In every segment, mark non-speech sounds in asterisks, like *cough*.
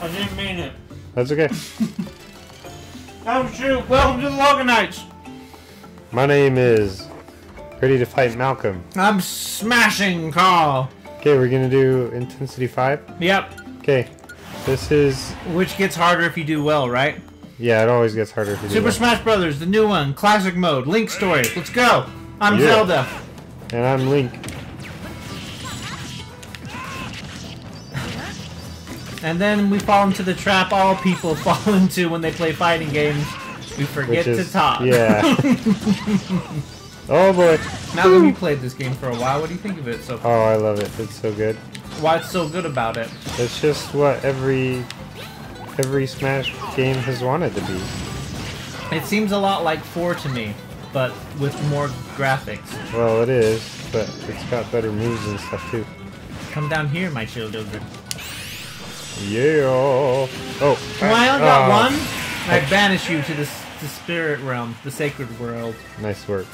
I didn't mean it. That's okay. Oh shoot! Welcome to the Loganites. My name is Ready to Fight Malcolm. I'm smashing Karl. Okay, we're gonna do Intensity 5. Yep. Okay, this is. Which gets harder if you do well, right? Yeah, it always gets harder if you do Super that. Smash Brothers, the new one, classic mode, Link story. Let's go. I'm Yeah. Zelda. And I'm Link. And then we fall into the trap all people *laughs* fall into when they play fighting games. We forget is. to talk. Yeah. *laughs* oh boy. Malcolm, *laughs* you played this game for a while. What do you think of it so far? Oh, I love it. It's so good. What's so good about it? It's just what every every Smash game has wanted to be. It seems a lot like 4 to me, but with more graphics. Well, it is, but it's got better moves and stuff too. Come down here, my children. Yeah. Oh. Well, I only got Oh, one. I banish you to the, the spirit realm, the sacred world. Nice work.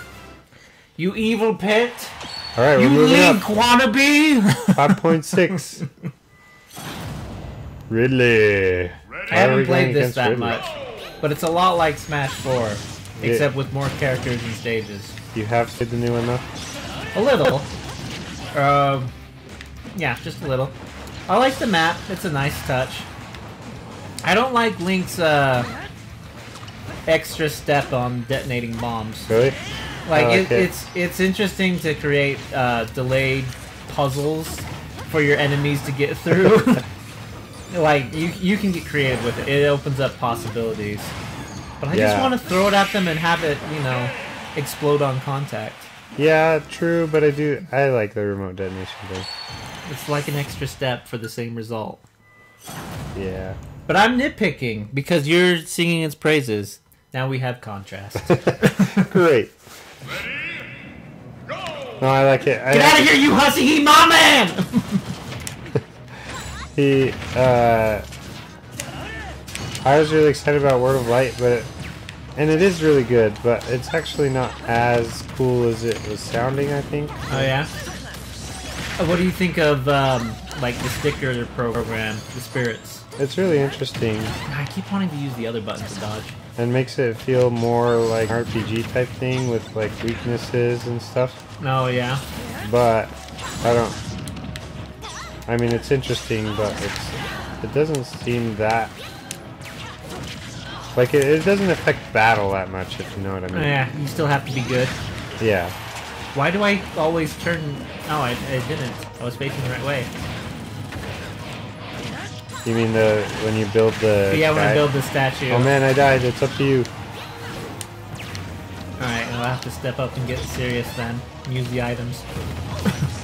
You evil pit! All right, You we're moving Link up. wannabe! *laughs* Five point six. Ridley. I How are we haven't played this that Ridley? much, but it's a lot like Smash 4, Yeah. except with more characters and stages. You have played the new one though. A little. Um, yeah, just a little. I like the map. It's a nice touch. I don't like Link's uh, extra step on detonating bombs. Really? Like, like it, it. it's it's interesting to create uh, delayed puzzles for your enemies to get *laughs* through. *laughs* like you you can get creative with it. It opens up possibilities. But I just want to throw it at them and have it, you know, explode on contact. Yeah, true, but I do. I like the remote detonation thing. It's like an extra step for the same result. Yeah. But I'm nitpicking because you're singing its praises. Now we have contrast. *laughs* *laughs* Great. No, I like it. I Get like out of it. here, you hussy! He my man! *laughs* He, uh, I was really excited about World of Light, but it, and it is really good, but it's actually not as cool as it was sounding. I think. Oh yeah. Uh, What do you think of um, like the sticker program, the spirits? It's really interesting I keep wanting to use the other button to dodge. and makes it feel more like RPG type thing with like weaknesses and stuff. Oh yeah. But I don't. I mean, it's interesting, but it's it doesn't seem that like it, it doesn't affect battle that much, if you know what I Oh, mean. yeah. You still have to be good. Yeah. Why do I always turn? Oh, I, I didn't. I was facing the right way. You mean the when you build the? But yeah, when I build the statue. Oh man, I died. It's up to you. Alright, I'll have to step up and get serious then. Use the items. *laughs*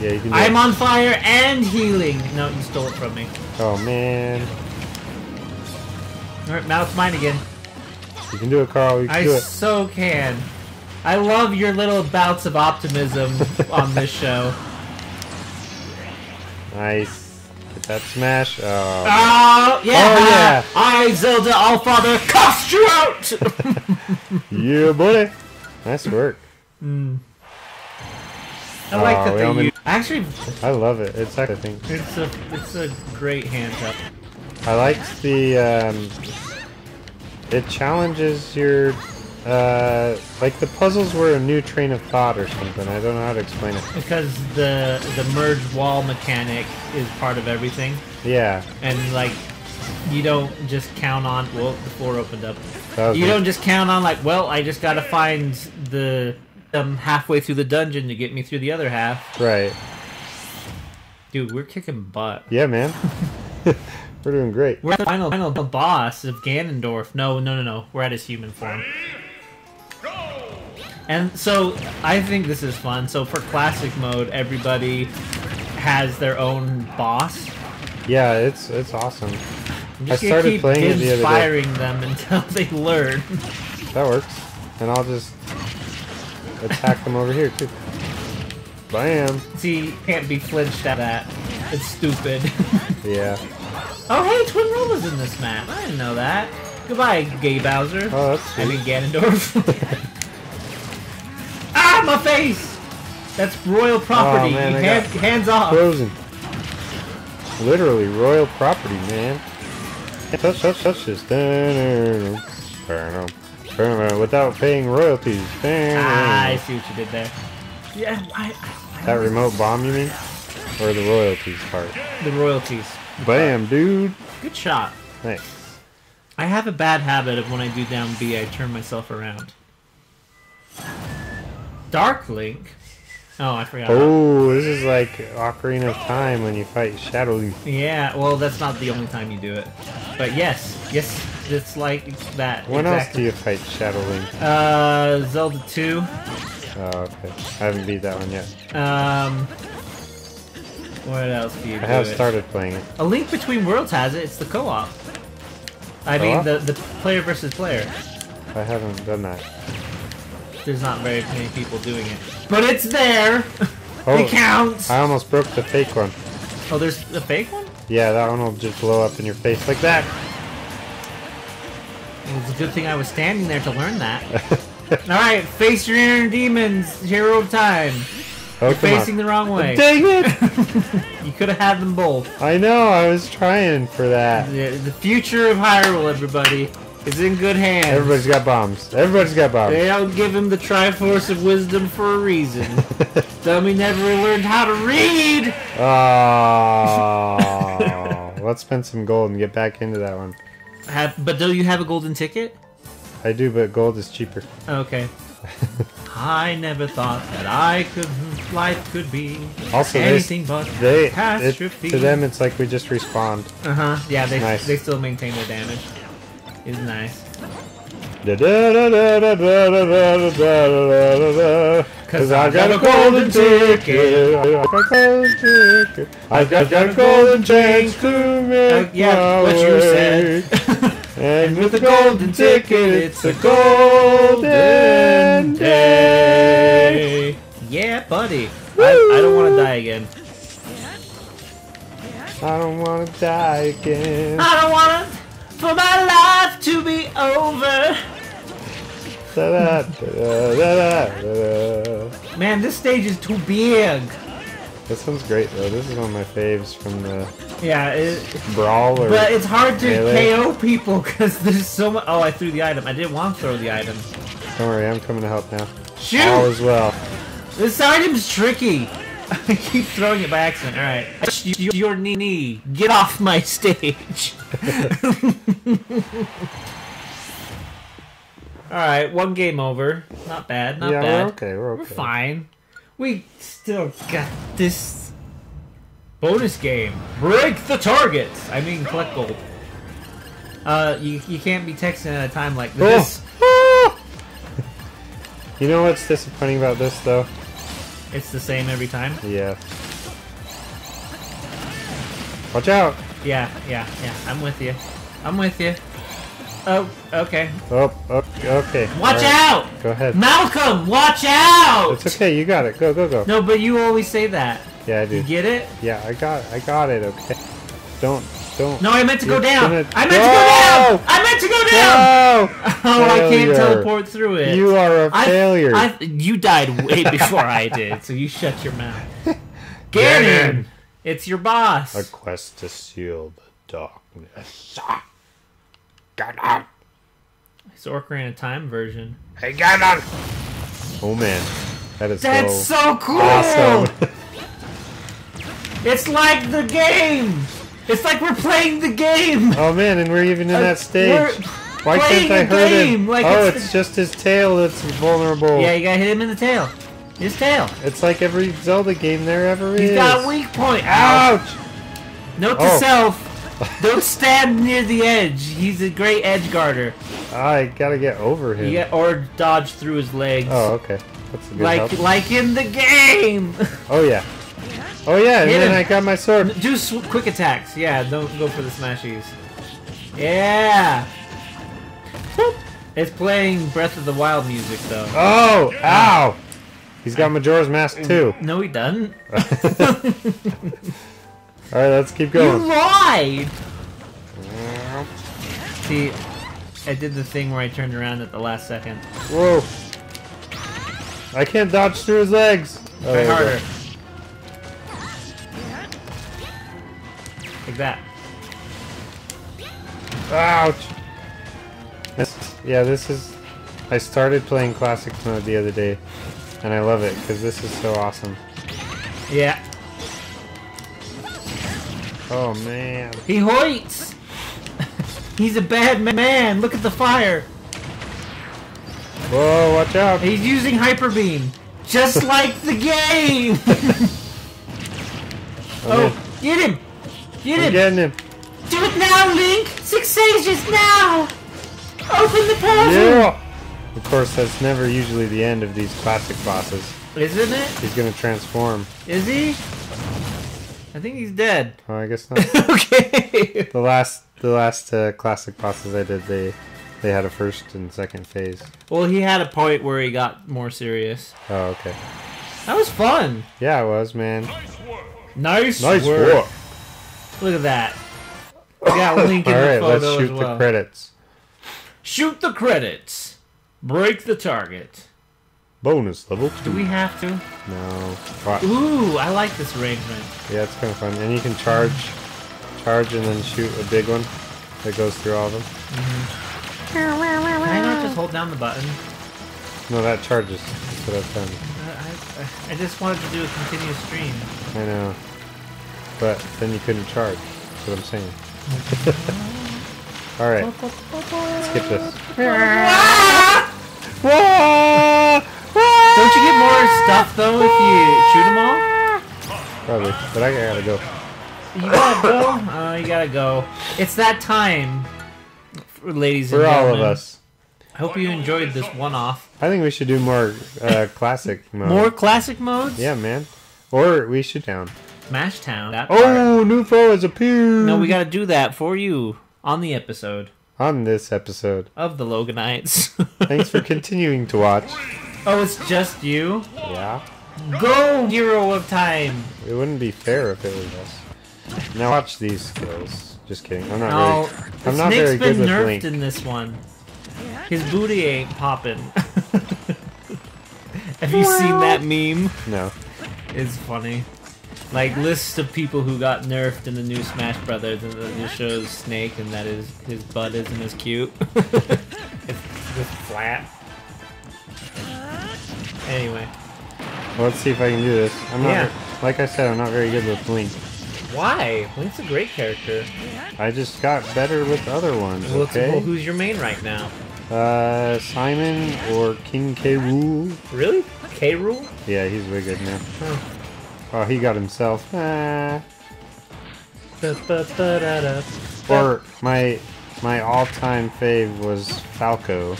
Yeah, you can. Do I'm it. on fire and healing! No, you stole it from me. Oh man, Alright, now it's mine again. you can do it, Karl. You can I do it. so can. I love your little bouts of optimism on this show. Nice. Get that smash. Oh. Oh, yeah! Oh, yeah. I, Zelda Allfather, cast you out! *laughs* yeah, buddy. Nice work. I like Oh, that they only- use... Actually, I love it. It's I think it's a, it's a great hand up. I liked the um, it challenges your uh, like the puzzles were a new train of thought or something. I don't know how to explain it. Because the the merge wall mechanic is part of everything. Yeah, And, like, you don't just count on... Well, the floor opened up. You don't just count on, like, well, I just gotta find the... Um, halfway through the dungeon to get me through the other half. right. Dude, we're kicking butt. Yeah, man. *laughs* We're doing great. We're at the final, final boss of Ganondorf. No, no, no, no. We're at his human form. And so, I think this is fun. So for classic mode, everybody has their own boss. Yeah, it's it's awesome. Gonna started keep playing it the other day. inspiring them *laughs* until they learn. That works. And I'll just attack them over here too. Bam. See, can't be flinched at that. It's stupid. *laughs* Yeah. oh, hey, Twinrova's in this map. I didn't know that. Goodbye, Giga Bowser. Oh, that's I mean Ganondorf. *laughs* my face! That's royal property. Oh, man, I Hand- hands off. Frozen. Literally royal property, man. can't touch, touch, touch this. Without paying royalties. Ah, I see what you did there. Yeah, I, I, That remote bomb, you mean? Or the royalties part? the royalties. Bam, dude. Good shot. Thanks. I have a bad habit of when I do down B, I turn myself around. Dark Link. Oh, I forgot. Oh, this is like Ocarina of Time when you fight Shadow Link. Yeah, well, that's not the only time you do it. But yes, yes, it's like that. When else do you fight Shadow Link? Uh, Zelda 2. Oh, okay. I haven't beat that one yet. Um, what else do you I do? have it? started playing it. A Link Between Worlds has it. It's the co-op. I mean, Co-op? the the player versus player. I haven't done that. There's not very many people doing it, but it's there. *laughs* Oh, it counts. I almost broke the fake one. oh, there's the fake one. Yeah, that one will just blow up in your face like that. Well, it's a good thing I was standing there to learn that. *laughs* All right, face your inner demons. Hero of time. Oh, You're facing on. the wrong way. *laughs* Dang it! You could have had them both. I know, I was trying for that. The, the future of Hyrule, everybody, is in good hands. Everybody's got bombs. Everybody's got bombs. They don't give him the Triforce of Wisdom for a reason. *laughs* Dummy never learned how to read! Oh, let's spend some gold and get back into that one. Have, but do you have a golden ticket? I do, but gold is cheaper. Okay. *laughs* I never thought that I could, life could be Also, they, anything but they it, catastrophe. to them, it's like we just respawned. Uh huh. Yeah, they Nice. they still maintain their damage. It's nice. Cause I got a golden ticket. I got a golden ticket. I got, got a golden chance to make Uh, yeah, what you said. And with a golden ticket, it's a golden day. Yeah, buddy. I, I don't want to die again. I don't wanna die again. I don't want for my life to be over. Man, this stage is too big. This one's great though. This is one of my faves from the Yeah, it, brawl or but it's hard to Melee. KO people *laughs* because there's so much. Oh, I threw the item. I didn't want to throw the item. Don't worry, I'm coming to help now. Shoot! All is well. This item's tricky. *laughs* I keep throwing it by accident. All right, You- your knee, knee. Get off my stage. *laughs* All right, one game over. Not bad. Not yeah, bad. we're okay. We're okay. We're fine. We still got this bonus game. Break the targets. I mean, collect gold. Uh, you you can't be texting at a time like this. Oh. *laughs* you know what's disappointing about this though? It's the same every time. Yeah. Watch out! Yeah, yeah, yeah. I'm with you. I'm with you. Oh, okay. Oh, okay. okay. Watch right. out! Go ahead. Malcolm, watch out! It's okay. You got it. Go, go, go. No, but you always say that. Yeah, I do. You get it? Yeah, I got, I got it. Okay. Don't, don't. No, I meant to go down. gonna- I meant to go down. I meant to go down. No! *laughs* Oh, I can't teleport through it. You are a I- failure. I, you died way *laughs* before I did, so you shut your mouth. *laughs* Ganon. It's your boss. A quest to seal the darkness. Ganon. It's Ocarina of Time version. Hey, Ganon. Oh man, that is so That's so so cool. awesome. It's like the game. It's like we're playing the game. oh man, and we're even in that stage. we're Why can't I hurt game, him? like oh, it's it's, just his tail that's vulnerable. Yeah, you gotta hit him in the tail. His tail. It's like every Zelda game there ever He's is. He's got a weak point. Ouch. Note to Oh. self: *laughs* Don't stand near the edge. He's a great edge guarder. I gotta get over him. Get, or dodge through his legs. Oh, okay. That's a good like help. like in the game. *laughs* Oh yeah. Oh yeah, and Hit then him. I got my sword. Do sw- quick attacks. Yeah, don't go for the smashies. Yeah. It's playing Breath of the Wild music though. Oh! Ow! He's got Majora's Mask mm, too. No, he doesn't. *laughs* Alright, let's keep going. You going. lied. See, I did the thing where I turned around at the last second. Whoa. I can't dodge through his legs. Oh, Try there we go. harder. Like that. Ouch! This, yeah, this is... I started playing Classic Mode the other day, and I love it, because this is so awesome. Yeah. Oh, man. He hoits! *laughs* He's a bad man! Look at the fire! Whoa, watch out! He's using Hyper Beam! Just like the game! *laughs* Oh, oh, get him! Get I'm him! getting him! Do it now, Link! Six sages now! Open the portal! Yeah! Of course, that's never usually the end of these classic bosses. Isn't it? He's gonna transform. Is he? I think he's dead. Oh, I guess *laughs* not. okay. the last, the last uh, classic bosses I did, they, they had a first and second phase. Well, he had a point where he got more serious. Oh, okay. That was fun. Yeah, it was, man. Nice, Nice work. work. Look at that. We got Link in All the right, photo let's shoot as the credits. Shoot the credits. Break the target. Bonus level two. Do we have to? No. Ooh, I like this arrangement. Yeah, it's kind of fun. And you can charge, charge, and then shoot a big one that goes through all of them. Can I not just hold down the button? No, that charges. That's what I've done. Uh, I, I just wanted to do a continuous stream. I know. But then you couldn't charge. That's what I'm saying. *laughs* Alright, skip this. Don't you get more stuff though if you shoot them all? Probably. But I gotta go. You gotta go. Oh, you gotta go. It's that time, for ladies and For all gentlemen. of us. I hope you enjoyed this one-off. I think we should do more uh, classic mode. More classic modes. Yeah, man. Or we should down. Smash Town. That oh, part. Oh, new foe has appeared! No, we gotta do that for you on the episode On this episode. of the Loganites. *laughs* Thanks for continuing to watch. oh, it's just you. Yeah. Go, hero of time. It wouldn't be fair if it was us. Now watch these skills. Just kidding. I'm not No, very. the I'm not snake's very been good with nerfed Link. in this one. His booty ain't popping. *laughs* Have you seen that meme? No. It's funny. Like lists of people who got nerfed in the new Smash Brothers, and it shows Snake, and that is his butt isn't as cute. *laughs* it's just flat. Anyway, Well, let's see if I can do this. I'm not. Yeah. Like I said, I'm not very good with Link. why? Link's a great character. I just got better with other ones. Well, Okay. well, who's your main right now? Uh, Simon or King K. Rool. Really? K. Rool? Yeah, he's good now. Huh. Oh, he got himself. Ah. Ba-ba-ba-da-da. Or my my all-time fave was Falco.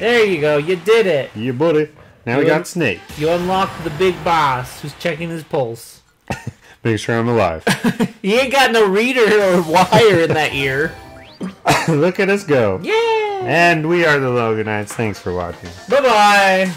There you go. You did it. Yeah, buddy. Now we Good. got Snake. You unlocked the big boss who's checking his pulse. *laughs* Make sure I'm alive. *laughs* He ain't got no reader or wire in that ear. *laughs* Look at us go. Yeah. And we are the Loganites. Thanks for watching. Bye bye.